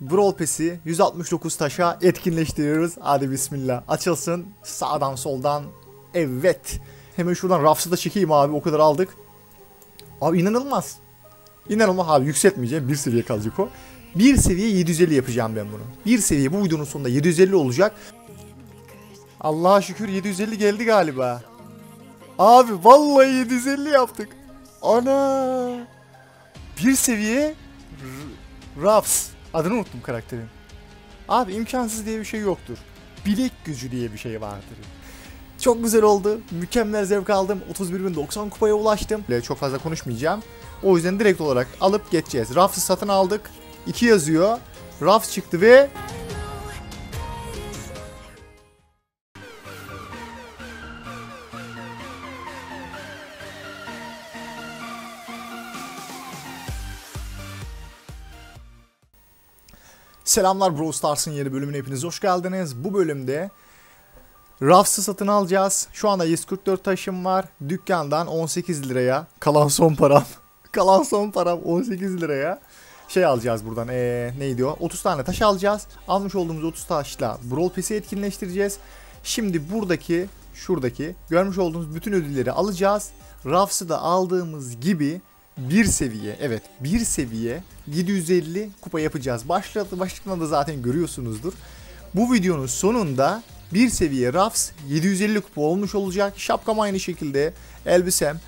Brawl Pass'i 169 taşa etkinleştiriyoruz. Hadi bismillah. Açılsın. Sağdan soldan. Evet. Hemen şuradan rafsı da çekeyim abi. O kadar aldık. Abi inanılmaz. İnanılmaz abi yükseltmeyeceğim. Bir seviye kalacak o. Bir seviye 750 yapacağım ben bunu. Bir seviye bu videonun sonunda 750 olacak. Allah'a şükür 750 geldi galiba. Abi vallahi 750 yaptık. Ana. Bir seviye R- Raps. Adını unuttum karakterin. Abi imkansız diye bir şey yoktur. Bilek gücü diye bir şey vardır. Çok güzel oldu. Mükemmel zevk aldım. 31.090 kupaya ulaştım. Çok fazla konuşmayacağım. O yüzden direkt olarak alıp geçeceğiz. Rafs'ı satın aldık. 2 yazıyor. Rafs çıktı ve Selamlar Brawl Stars'ın yeni bölümüne hepiniz hoş geldiniz. Bu bölümde Rafs'ı satın alacağız. Şu anda 144 taşım var. Dükkandan 18 liraya kalan son param. kalan son param 18 liraya şey alacağız buradan. Ee, neydi o? 30 tane taş alacağız. Almış olduğumuz 30 taşla Brawl Pass'i etkinleştireceğiz. Şimdi buradaki, şuradaki görmüş olduğunuz bütün ödülleri alacağız. Rafs'ı da aldığımız gibi bir seviye, evet bir seviye 750 kupa yapacağız. Başlıkta, başlıkta da zaten görüyorsunuzdur. Bu videonun sonunda bir seviye Rafs 750 kupa olmuş olacak. Şapkam aynı şekilde, elbisem,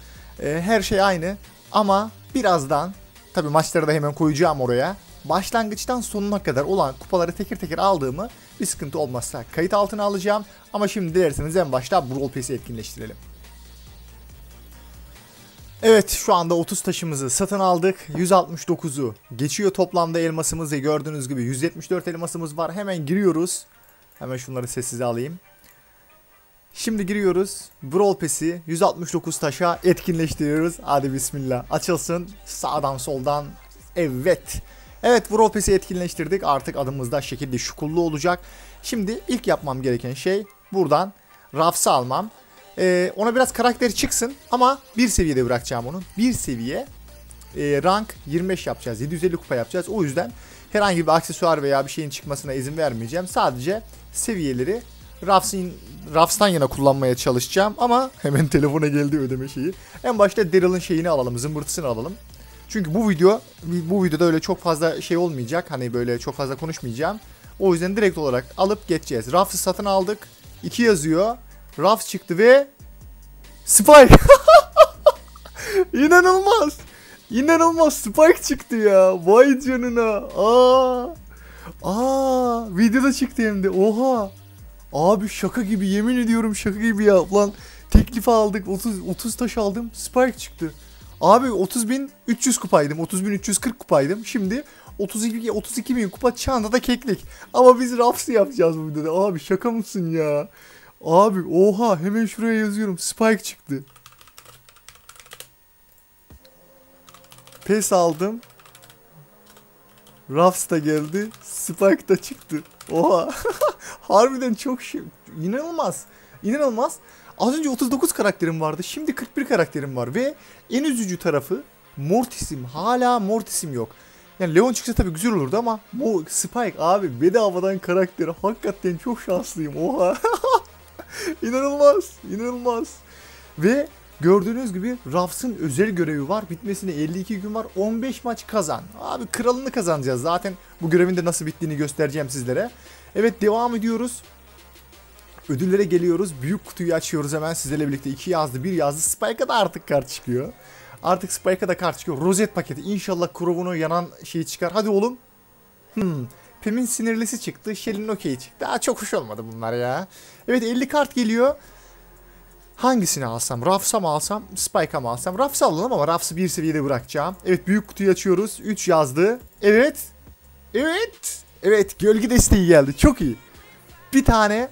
e, her şey aynı. Ama birazdan, tabi maçları da hemen koyacağım oraya. Başlangıçtan sonuna kadar olan kupaları teker teker aldığımı bir sıkıntı olmazsa kayıt altına alacağım. Ama şimdi dilerseniz en başta Brawl Pass'i etkinleştirelim. Evet şu anda 30 taşımızı satın aldık. 169'u geçiyor toplamda elmasımız ve gördüğünüz gibi 174 elmasımız var. Hemen giriyoruz. Hemen şunları sessize alayım. Şimdi giriyoruz. Brawl Pass'i 169 taşa etkinleştiriyoruz. Hadi bismillah. Açılsın. Sağdan soldan. Evet. Evet Brawl Pass'i etkinleştirdik. Artık adımızda şekilde şukullu olacak. Şimdi ilk yapmam gereken şey buradan Rafs'ı almam. Ee, ona biraz karakteri çıksın ama bir seviyede bırakacağım onu. Bir seviye e, rank 25 yapacağız. 750 kupa yapacağız. O yüzden herhangi bir aksesuar veya bir şeyin çıkmasına izin vermeyeceğim. Sadece seviyeleri Rafs'in Rafs'tan yana kullanmaya çalışacağım ama hemen telefona geldi ödeme şeyi. En başta Daryl'ın şeyini alalım, zımbırtısını alalım. Çünkü bu video bu videoda öyle çok fazla şey olmayacak. Hani böyle çok fazla konuşmayacağım. O yüzden direkt olarak alıp geçeceğiz. Rafs'ı satın aldık. 2 yazıyor. Rafs çıktı ve Spike. İnanılmaz. İnanılmaz Spike çıktı ya. Vay canına. Aa. Aa, videoda çıktı hem de. Oha. Abi şaka gibi yemin ediyorum şaka gibi ya. Lan teklif aldık. 30 30 taş aldım. Spike çıktı. Abi 30.300 kupaydım. 30.340 kupaydım. Şimdi 32 32 bin kupa çağında da keklik. Ama biz Rafs'ı yapacağız bu videoda. Abi şaka mısın ya? Abi oha hemen şuraya yazıyorum. Spike çıktı. Pes aldım. Rafs da geldi. Spike da çıktı. Oha. Harbiden çok şey. İnanılmaz. İnanılmaz. Az önce 39 karakterim vardı. Şimdi 41 karakterim var. Ve en üzücü tarafı Mortis'im. Hala Mortis'im yok. Yani Leon çıksa tabii güzel olurdu ama Spike abi bedavadan karakteri hakikaten çok şanslıyım. Oha. İnanılmaz, inanılmaz. Ve gördüğünüz gibi Rafs'ın özel görevi var. Bitmesine 52 gün var. 15 maç kazan. Abi kralını kazanacağız. Zaten bu görevin de nasıl bittiğini göstereceğim sizlere. Evet devam ediyoruz. Ödüllere geliyoruz. Büyük kutuyu açıyoruz hemen sizlerle birlikte. 2 yazdı, 1 yazdı. Spike'a da artık kart çıkıyor. Artık Spike'a da kart çıkıyor. Rozet paketi. İnşallah Krov'unu yanan şeyi çıkar. Hadi oğlum. Hmm. Pem'in sinirlisi çıktı. Shell'in okey çıktı. Daha çok hoş olmadı bunlar ya. Evet 50 kart geliyor. Hangisini alsam? Rafs'a mı alsam? Spike'a mı alsam? Rafs'ı alalım ama Rafs'ı bir seviyede bırakacağım. Evet büyük kutuyu açıyoruz. 3 yazdı. Evet. Evet. Evet gölge desteği geldi. Çok iyi. Bir tane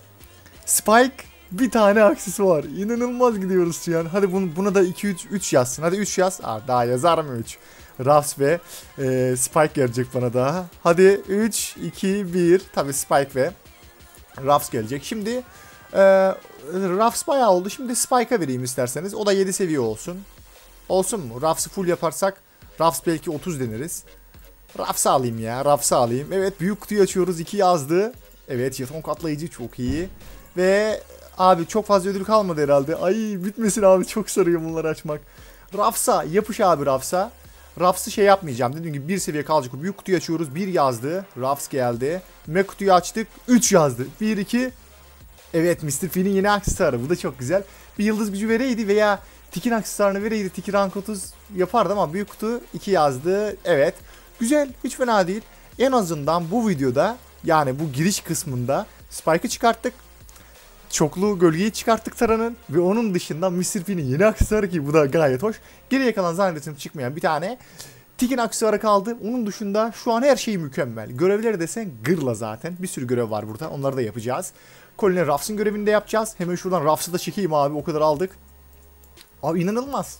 Spike bir tane aksesuar. İnanılmaz gidiyoruz şu an. Hadi bunu, buna da 2 3 3 yazsın. Hadi 3 yaz. Aa, daha yazar mı 3? Rafs ve e, Spike gelecek bana daha. Hadi 3 2 1. Tabii Spike ve Rafs gelecek. Şimdi e, Rafs bayağı oldu. Şimdi Spike'a vereyim isterseniz. O da 7 seviye olsun. Olsun mu? Rafs'ı full yaparsak Rafs belki 30 deneriz. Rafsa alayım ya. Rafsa alayım. Evet büyük kutuyu açıyoruz. 2 yazdı. Evet jeton katlayıcı çok iyi. Ve abi çok fazla ödül kalmadı herhalde. Ay bitmesin abi çok sarıyor bunları açmak. Rafsa yapış abi Rafsa. Rafs'ı şey yapmayacağım. Dediğim gibi bir seviye kalacak. Büyük kutuyu açıyoruz. 1 yazdı. Rafs geldi. Me kutuyu açtık. 3 yazdı. 1 2 Evet Mr. Fi'nin yeni aksesuarı. Bu da çok güzel. Bir yıldız gücü vereydi veya Tik'in aksesuarını vereydi. Tik'i rank 30 yapardı ama büyük kutu 2 yazdı. Evet. Güzel. Hiç fena değil. En azından bu videoda yani bu giriş kısmında Spike'ı çıkarttık. Çoklu gölgeyi çıkarttık Tara'nın ve onun dışında Mr. Yeni aksesuarı ki bu da gayet hoş. Geriye kalan zannedersem çıkmayan bir tane Tik'in aksesuarı kaldı. Onun dışında şu an her şey mükemmel. Görevleri desen gırla zaten. Bir sürü görev var burada. Onları da yapacağız. Colin'e Ruffs'ın görevini de yapacağız. Hemen şuradan Ruffs'ı da çekeyim abi. O kadar aldık. Abi inanılmaz.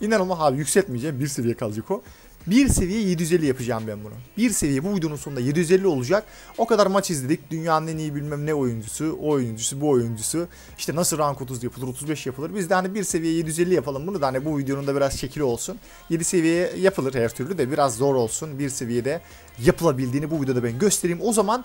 İnanılmaz abi yükseltmeyeceğim. Bir seviye kalacak o. Bir seviye 750 yapacağım ben bunu. Bir seviye bu videonun sonunda 750 olacak. O kadar maç izledik. Dünyanın en iyi bilmem ne oyuncusu, o oyuncusu, bu oyuncusu. İşte nasıl rank 30 yapılır, 35 yapılır. Biz de hani bir seviye 750 yapalım bunu da hani bu videonun da biraz şekli olsun. 7 seviye yapılır her türlü de biraz zor olsun. Bir seviyede yapılabildiğini bu videoda ben göstereyim. O zaman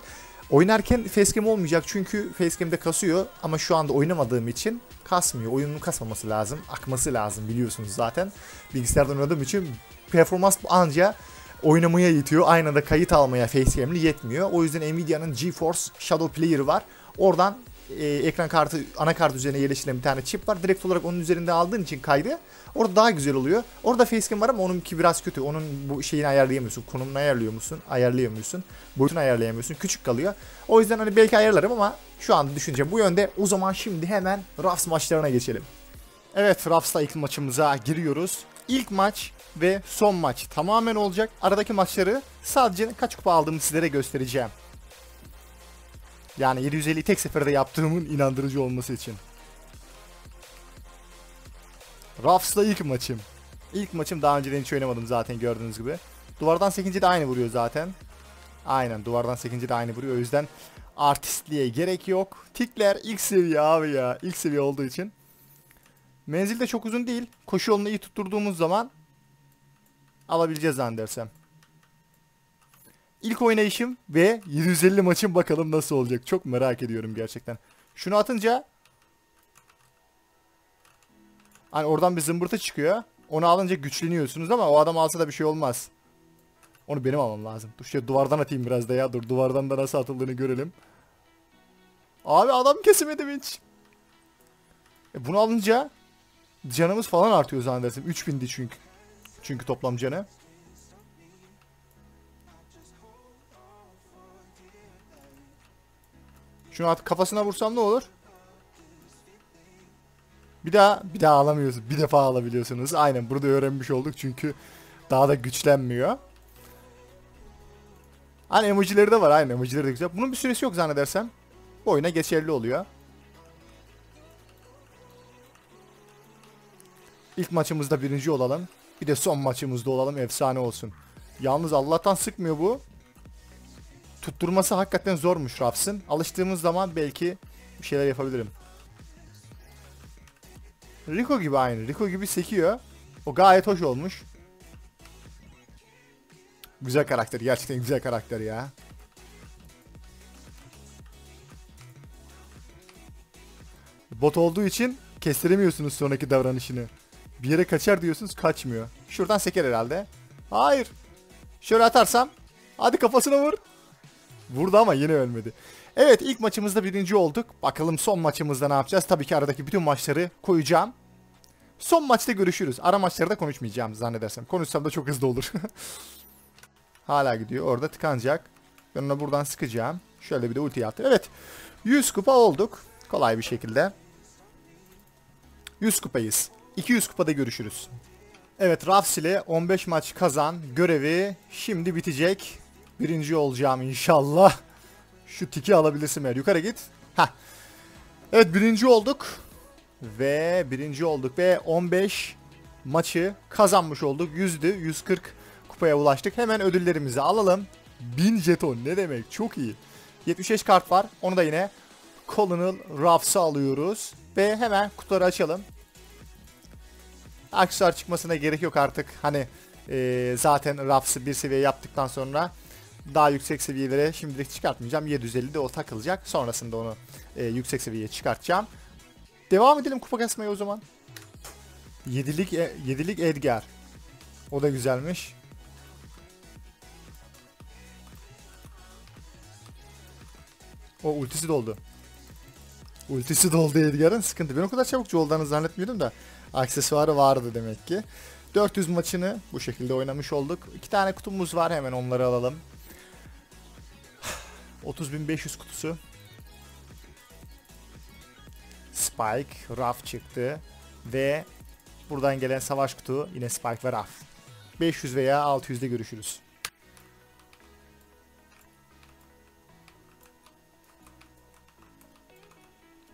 Oynarken facecam olmayacak çünkü facecam'de kasıyor ama şu anda oynamadığım için kasmıyor. Oyunun kasmaması lazım, akması lazım biliyorsunuz zaten. Bilgisayardan oynadığım için performans anca oynamaya yetiyor. Aynı anda kayıt almaya facecam'li yetmiyor. O yüzden Nvidia'nın GeForce Shadow Player var. Oradan e, ekran kartı anakart üzerine yerleştirilen bir tane çip var. Direkt olarak onun üzerinde aldığın için kaydı orada daha güzel oluyor. Orada facecam var ama onunki biraz kötü. Onun bu şeyini ayarlayamıyorsun. Konumunu ayarlıyor musun? Ayarlayamıyorsun. Boyutunu ayarlayamıyorsun. Küçük kalıyor. O yüzden hani belki ayarlarım ama şu anda düşüncem bu yönde. O zaman şimdi hemen Rafs maçlarına geçelim. Evet Rafs'la ilk maçımıza giriyoruz. İlk maç ve son maç tamamen olacak. Aradaki maçları sadece kaç kupa aldığımı sizlere göstereceğim. Yani 750 tek seferde yaptığımın inandırıcı olması için. Ruffs'la ilk maçım. İlk maçım daha önceden hiç oynamadım zaten gördüğünüz gibi. Duvardan 8. de aynı vuruyor zaten. Aynen duvardan 8. de aynı vuruyor. O yüzden artistliğe gerek yok. Tikler ilk seviye abi ya. İlk seviye olduğu için. Menzil de çok uzun değil. Koşu yolunu iyi tutturduğumuz zaman alabileceğiz zannedersem. İlk oynayışım ve 750 maçım bakalım nasıl olacak. Çok merak ediyorum gerçekten. Şunu atınca hani oradan bir zımbırtı çıkıyor. Onu alınca güçleniyorsunuz ama o adam alsa da bir şey olmaz. Onu benim almam lazım. Dur şöyle duvardan atayım biraz da ya. Dur duvardan da nasıl atıldığını görelim. Abi adam kesemedim hiç. E bunu alınca canımız falan artıyor zannedersin. 3000'di çünkü. Çünkü toplam canı. Şunu at kafasına vursam ne olur? Bir daha bir daha alamıyorsunuz. Bir defa alabiliyorsunuz. Aynen burada öğrenmiş olduk çünkü daha da güçlenmiyor. Hani emojileri de var aynı emojileri de güzel. Bunun bir süresi yok zannedersem. Bu oyuna geçerli oluyor. İlk maçımızda birinci olalım. Bir de son maçımızda olalım efsane olsun. Yalnız Allah'tan sıkmıyor bu tutturması hakikaten zormuş Raps'ın. Alıştığımız zaman belki bir şeyler yapabilirim. Rico gibi aynı. Rico gibi sekiyor. O gayet hoş olmuş. Güzel karakter. Gerçekten güzel karakter ya. Bot olduğu için kestiremiyorsunuz sonraki davranışını. Bir yere kaçar diyorsunuz kaçmıyor. Şuradan seker herhalde. Hayır. Şöyle atarsam. Hadi kafasına vur. Vurdu ama yine ölmedi. Evet ilk maçımızda birinci olduk. Bakalım son maçımızda ne yapacağız? Tabii ki aradaki bütün maçları koyacağım. Son maçta görüşürüz. Ara maçlarda konuşmayacağım zannedersem. Konuşsam da çok hızlı olur. Hala gidiyor. Orada tıkanacak. Ben ona buradan sıkacağım. Şöyle bir de ulti yaptı. Evet. 100 kupa olduk. Kolay bir şekilde. 100 kupayız. 200 kupada görüşürüz. Evet Rafs ile 15 maç kazan görevi şimdi bitecek. Birinci olacağım inşallah. Şu tiki alabilirsin eğer. Yukarı git. Heh. Evet birinci olduk. Ve birinci olduk. Ve 15 maçı kazanmış olduk. Yüzdü. 140 kupaya ulaştık. Hemen ödüllerimizi alalım. 1000 jeton ne demek çok iyi. 75 kart var. Onu da yine Colonel Ruffs'ı alıyoruz. Ve hemen kutuları açalım. Aksesuar çıkmasına gerek yok artık. Hani Ee, zaten Rafs'ı bir seviye yaptıktan sonra daha yüksek seviyelere şimdilik çıkartmayacağım. 750'de o takılacak. Sonrasında onu e, yüksek seviyeye çıkartacağım. Devam edelim kupa kasmaya o zaman. Yedilik, e, yedilik Edgar. O da güzelmiş. O ultisi doldu. Ultisi doldu Edgar'ın sıkıntı. Ben o kadar çabuk olduğunu zannetmiyordum da aksesuarı vardı demek ki. 400 maçını bu şekilde oynamış olduk. İki tane kutumuz var hemen onları alalım. 30.500 kutusu. Spike, Raf çıktı ve buradan gelen savaş kutu yine Spike ve Raf. 500 veya 600'de görüşürüz.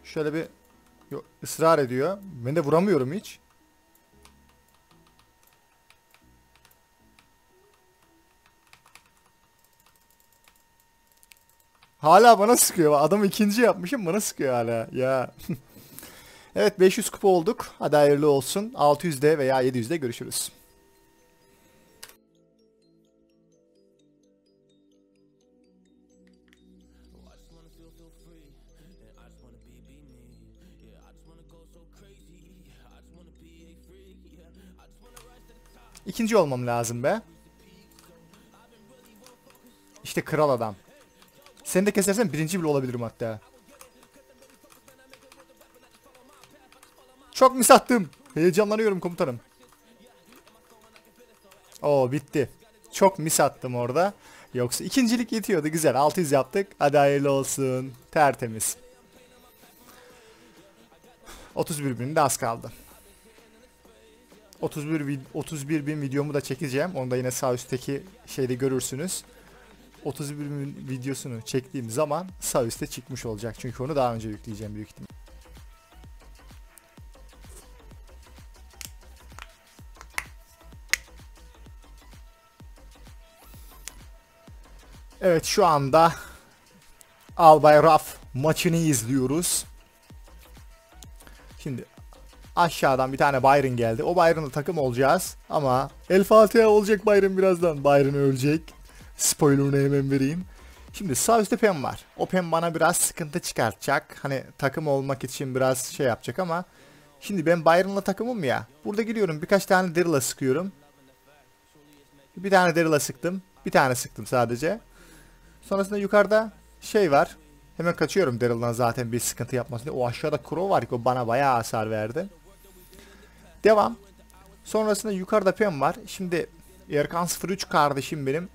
Şöyle bir ısrar ediyor. Ben de vuramıyorum hiç. Hala bana sıkıyor. Adam ikinci yapmışım bana sıkıyor hala. Ya. evet 500 kupa olduk. Hadi hayırlı olsun. 600'de veya 700'de görüşürüz. İkinci olmam lazım be. İşte kral adam. Seni de kesersen birinci bile olabilirim hatta. Çok mis attım. Heyecanlanıyorum komutanım. Oo bitti. Çok mis attım orada. Yoksa ikincilik yetiyordu. Güzel. 600 yaptık. Hadi hayırlı olsun. Tertemiz. 31 bin de az kaldı. 31 31 bin videomu da çekeceğim. Onu da yine sağ üstteki şeyde görürsünüz. 31 bin videosunu çektiğim zaman sağ üstte çıkmış olacak. Çünkü onu daha önce yükleyeceğim büyük ihtimal. Evet şu anda Albay Raf maçını izliyoruz. Şimdi aşağıdan bir tane Byron geldi. O Byron'la takım olacağız. Ama El Fatiha olacak Byron birazdan. Byron ölecek. Spoiler'ını hemen vereyim. Şimdi sağ üstte Pem var. O Pem bana biraz sıkıntı çıkartacak. Hani takım olmak için biraz şey yapacak ama Şimdi ben Byron'la takımım ya. Burada giriyorum birkaç tane Daryl'a sıkıyorum. Bir tane Daryl'a sıktım. Bir tane sıktım sadece. Sonrasında yukarıda şey var. Hemen kaçıyorum Daryl'dan zaten bir sıkıntı yapmasın diye. O aşağıda Crow var ki o bana bayağı hasar verdi. Devam. Sonrasında yukarıda Pem var. Şimdi Erkan 03 kardeşim benim.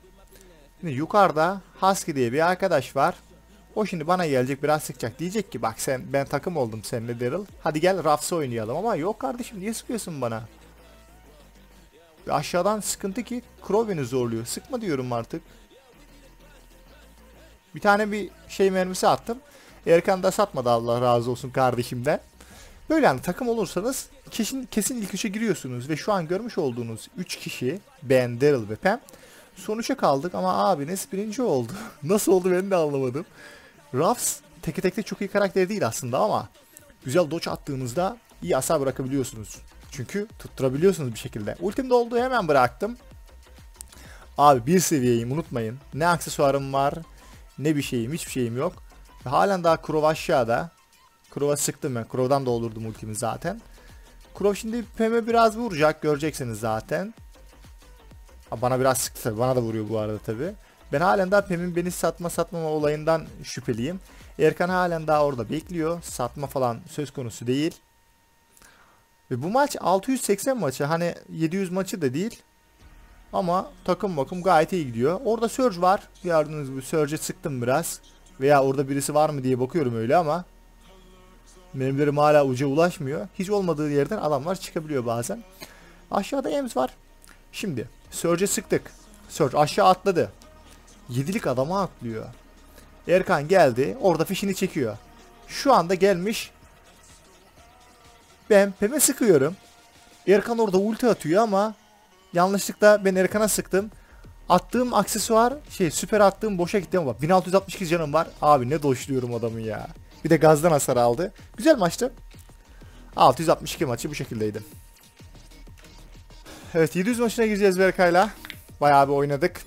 Şimdi yukarıda Husky diye bir arkadaş var. O şimdi bana gelecek biraz sıkacak. Diyecek ki bak sen ben takım oldum seninle Daryl. Hadi gel Rafs'a oynayalım ama yok kardeşim niye sıkıyorsun bana? Ve aşağıdan sıkıntı ki Crow zorluyor. Sıkma diyorum artık. Bir tane bir şey mermisi attım. Erkan da satmadı Allah razı olsun kardeşimden. Böyle yani takım olursanız kesin, kesin ilk üçe giriyorsunuz ve şu an görmüş olduğunuz 3 kişi ben, Daryl ve Pam sonuça kaldık ama abiniz birinci oldu. Nasıl oldu ben de anlamadım. Ruffs teke tekte çok iyi karakter değil aslında ama güzel dodge attığınızda iyi hasar bırakabiliyorsunuz. Çünkü tutturabiliyorsunuz bir şekilde. Ultim doldu hemen bıraktım. Abi bir seviyeyim unutmayın. Ne aksesuarım var ne bir şeyim hiçbir şeyim yok. Ve halen daha Krov aşağıda. Krov'a sıktım ben. Krov'dan doldurdum ultimi zaten. Krov şimdi Pem'e biraz vuracak. Göreceksiniz zaten. Bana biraz sıktı. Bana da vuruyor bu arada tabii. Ben halen daha Pem'in beni satma satmama olayından şüpheliyim. Erkan halen daha orada bekliyor. Satma falan söz konusu değil. Ve bu maç 680 maçı. Hani 700 maçı da değil. Ama takım bakım gayet iyi gidiyor. Orada Surge var. Gördüğünüz gibi Surge'e sıktım biraz. Veya orada birisi var mı diye bakıyorum öyle ama. Mermilerim hala uca ulaşmıyor. Hiç olmadığı yerden adamlar çıkabiliyor bazen. Aşağıda Ems var. Şimdi Surge'e sıktık. Surge aşağı atladı. Yedilik adama atlıyor. Erkan geldi. Orada fişini çekiyor. Şu anda gelmiş. Ben Pem'e sıkıyorum. Erkan orada ulti atıyor ama yanlışlıkla ben Erkan'a sıktım. Attığım aksesuar şey süper attığım boşa gitti ama 1662 canım var. Abi ne doşluyorum adamı ya. Bir de gazdan hasar aldı. Güzel maçtı. 662 maçı bu şekildeydi. Evet 700 maçına gireceğiz Berkay'la. Bayağı bir oynadık.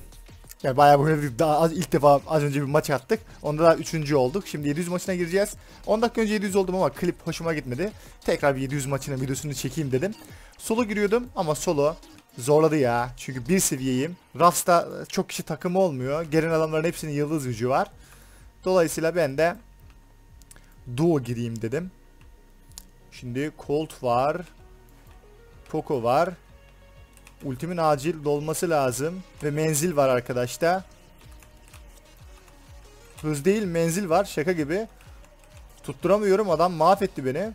Yani bayağı bir oynadık. Daha az, ilk defa az önce bir maç attık. Onda da 3. olduk. Şimdi 700 maçına gireceğiz. 10 dakika önce 700 oldum ama klip hoşuma gitmedi. Tekrar bir 700 maçının videosunu çekeyim dedim. Solo giriyordum ama solo zorladı ya. Çünkü bir seviyeyim. Rafs'ta çok kişi takımı olmuyor. Gelen adamların hepsinin yıldız gücü var. Dolayısıyla ben de duo gireyim dedim. Şimdi Colt var. Poco var. Ultimin acil dolması lazım. Ve menzil var arkadaşta. Hız değil menzil var şaka gibi. Tutturamıyorum adam mahvetti beni.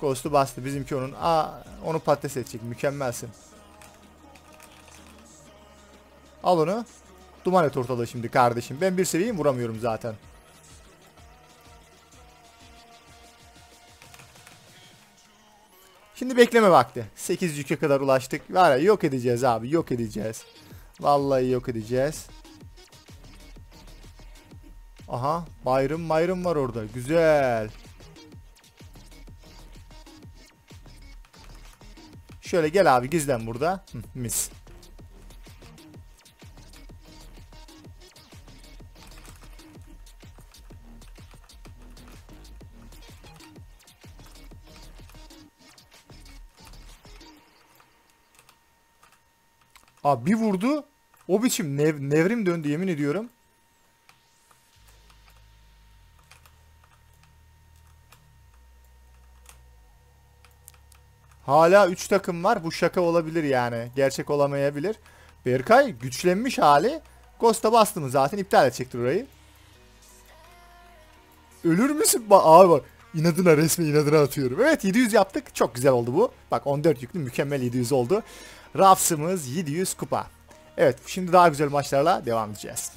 Ghost'u bastı bizimki onun. Aa onu patates edecek mükemmelsin. Al onu. Duman et ortalığı şimdi kardeşim. Ben bir seviyeyim vuramıyorum zaten. Şimdi bekleme vakti. 8 yüke kadar ulaştık. Var ya yok edeceğiz abi yok edeceğiz. Vallahi yok edeceğiz. Aha bayram bayram var orada. Güzel. Şöyle gel abi gizlen burada. Hı, mis. Abi bir vurdu. O biçim nev, nevrim döndü yemin ediyorum. Hala 3 takım var. Bu şaka olabilir yani. Gerçek olamayabilir. Berkay güçlenmiş hali. Ghost'a bastı mı zaten iptal edecektir orayı. Ölür müsün? Ba Abi bak inadına resmi inadına atıyorum. Evet 700 yaptık. Çok güzel oldu bu. Bak 14 yüklü mükemmel 700 oldu. Rafs'ımız 700 kupa. Evet şimdi daha güzel maçlarla devam edeceğiz.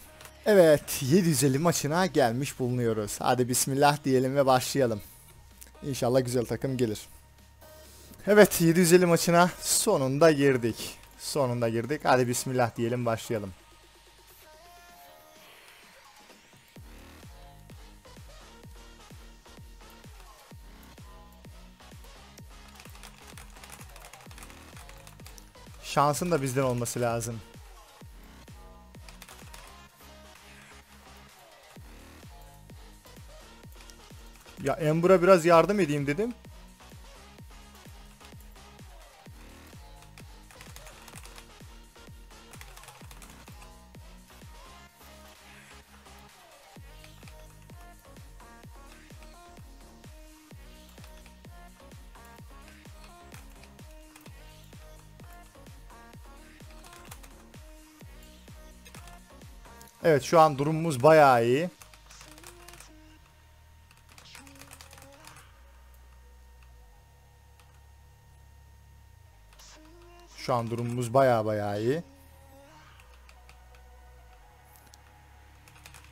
Evet 750 maçına gelmiş bulunuyoruz. Hadi bismillah diyelim ve başlayalım. İnşallah güzel takım gelir. Evet 750 maçına sonunda girdik. Sonunda girdik. Hadi bismillah diyelim başlayalım. Şansın da bizden olması lazım. Ya Ember'a biraz yardım edeyim dedim. Evet şu an durumumuz bayağı iyi. Şu an durumumuz bayağı bayağı iyi.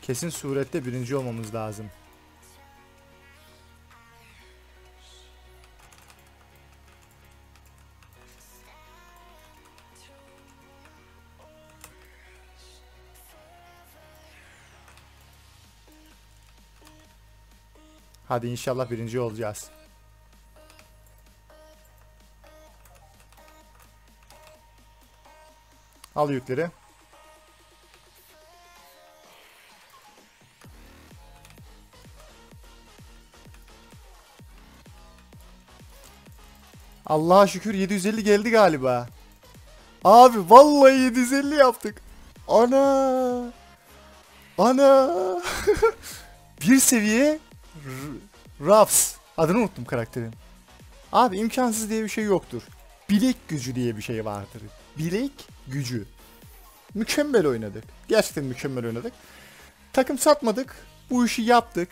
Kesin surette birinci olmamız lazım. Hadi inşallah birinci olacağız. Al yükleri. Allah'a şükür 750 geldi galiba. Abi vallahi 750 yaptık. Ana. Ana. bir seviye Ruffs. Adını unuttum karakterin. Abi imkansız diye bir şey yoktur. Bilek gücü diye bir şey vardır. Bilek gücü. Mükemmel oynadık. Gerçekten mükemmel oynadık. Takım satmadık. Bu işi yaptık.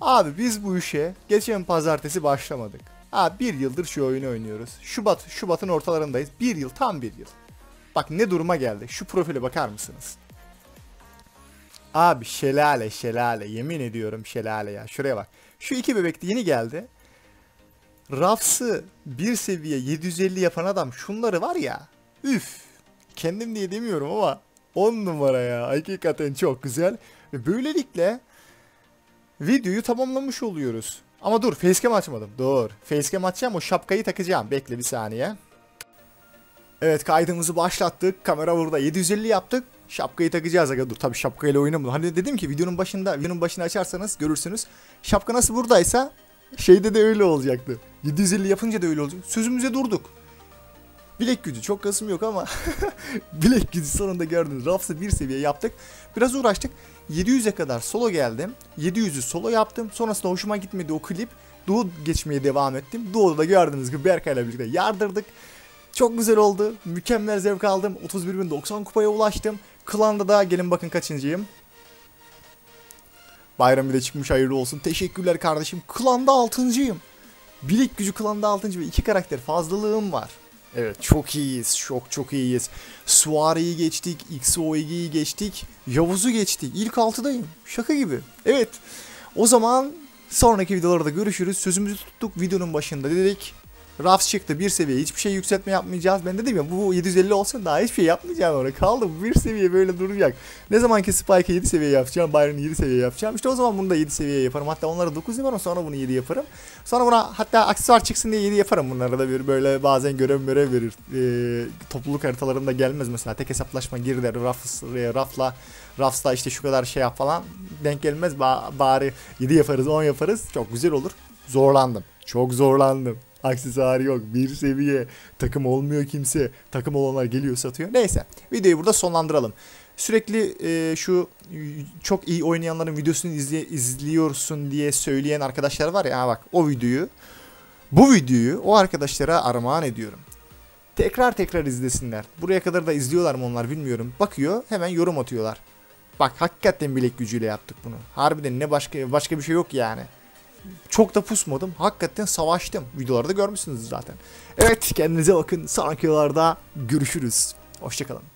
Abi biz bu işe geçen pazartesi başlamadık. Abi bir yıldır şu oyunu oynuyoruz. Şubat, Şubat'ın ortalarındayız. Bir yıl, tam bir yıl. Bak ne duruma geldi. Şu profile bakar mısınız? Abi şelale şelale yemin ediyorum şelale ya. Şuraya bak. Şu iki bebek de yeni geldi. Rafs'ı bir seviye 750 yapan adam şunları var ya. Üf. Kendim diye demiyorum ama 10 numara ya. Hakikaten çok güzel. Ve böylelikle videoyu tamamlamış oluyoruz. Ama dur facecam açmadım. Dur. Facecam açacağım o şapkayı takacağım. Bekle bir saniye. Evet kaydımızı başlattık. Kamera burada 750 yaptık. Şapkayı takacağız aga dur tabii şapkayla oynamadım. Hani dedim ki videonun başında videonun başını açarsanız görürsünüz. Şapka nasıl buradaysa şeyde de öyle olacaktı. 750 yapınca da öyle olacak. Sözümüze durduk. Bilek gücü çok kasım yok ama bilek gücü sonunda gördünüz. Rafs'ı bir seviye yaptık. Biraz uğraştık. 700'e kadar solo geldim. 700'ü solo yaptım. Sonrasında hoşuma gitmedi o klip. Duo geçmeye devam ettim. Duo'da da gördüğünüz gibi Berkay'la birlikte yardırdık. Çok güzel oldu. Mükemmel zevk aldım. 31.090 kupaya ulaştım. Klan'da da gelin bakın kaçıncıyım. Bayram bir de çıkmış hayırlı olsun. Teşekkürler kardeşim. Klan'da 6.yım. Bilek gücü klanda 6. ve 2 karakter fazlalığım var. Evet çok iyiyiz. Çok çok iyiyiz. Suari'yi geçtik. XOEG'yi geçtik. Yavuz'u geçtik. İlk 6'dayım. Şaka gibi. Evet. O zaman sonraki videolarda görüşürüz. Sözümüzü tuttuk. Videonun başında dedik. Rafs çıktı bir seviye hiçbir şey yükseltme yapmayacağız. Ben dedim ya bu 750 olsun daha hiçbir şey yapmayacağım orada. Kaldı bir seviye böyle duracak. Ne zaman ki Spike'ı 7 seviye yapacağım. Byron'ı 7 seviye yapacağım. İşte o zaman bunu da 7 seviye yaparım. Hatta onları 9 yaparım sonra bunu 7 yaparım. Sonra buna hatta aksesuar çıksın diye 7 yaparım. Bunlara da bir böyle bazen görev görev verir. Ee, topluluk haritalarında gelmez mesela. Tek hesaplaşma gir der. Rafs, e, Raf'la Rafs'la işte şu kadar şey yap falan. Denk gelmez. Ba- bari 7 yaparız 10 yaparız. Çok güzel olur. Zorlandım. Çok zorlandım. Aksesuarı yok. Bir seviye. Takım olmuyor kimse. Takım olanlar geliyor satıyor. Neyse. Videoyu burada sonlandıralım. Sürekli e, şu çok iyi oynayanların videosunu izle, izliyorsun diye söyleyen arkadaşlar var ya bak o videoyu bu videoyu o arkadaşlara armağan ediyorum. Tekrar tekrar izlesinler. Buraya kadar da izliyorlar mı onlar bilmiyorum. Bakıyor hemen yorum atıyorlar. Bak hakikaten bilek gücüyle yaptık bunu. Harbiden ne başka başka bir şey yok yani. Çok da pusmadım. Hakikaten savaştım. Videolarda görmüşsünüz zaten. Evet kendinize bakın. Sonraki videolarda görüşürüz. Hoşçakalın.